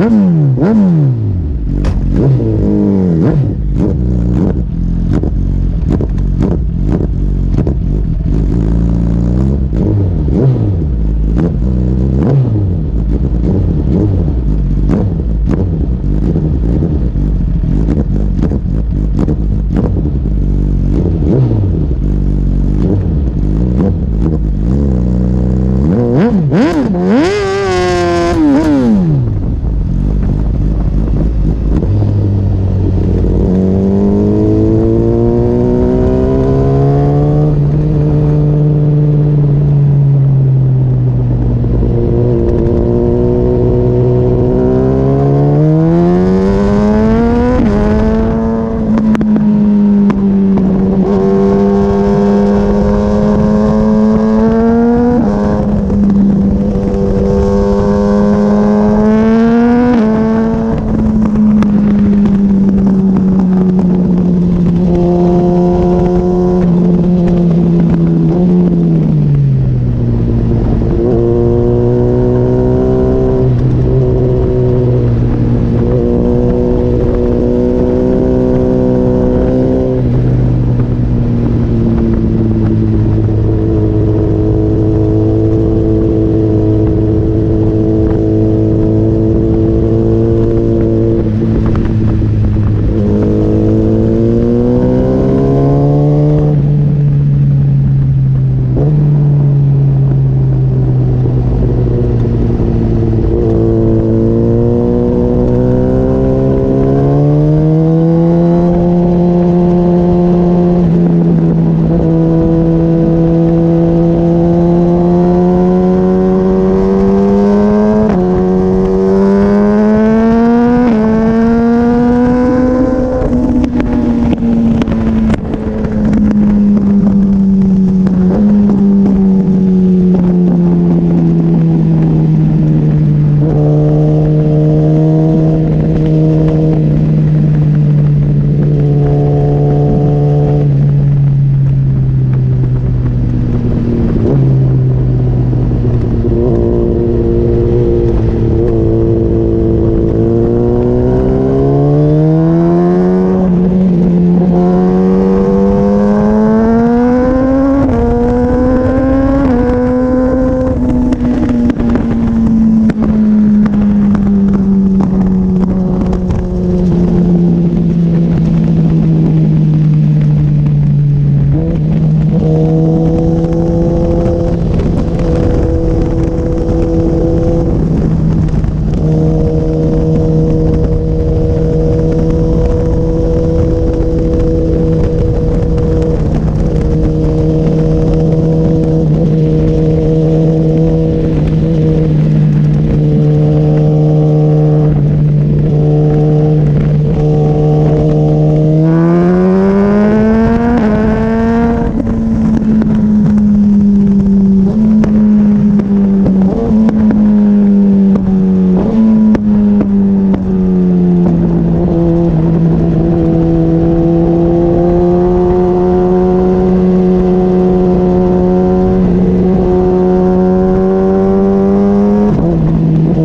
Mm-hmm.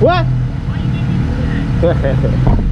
What?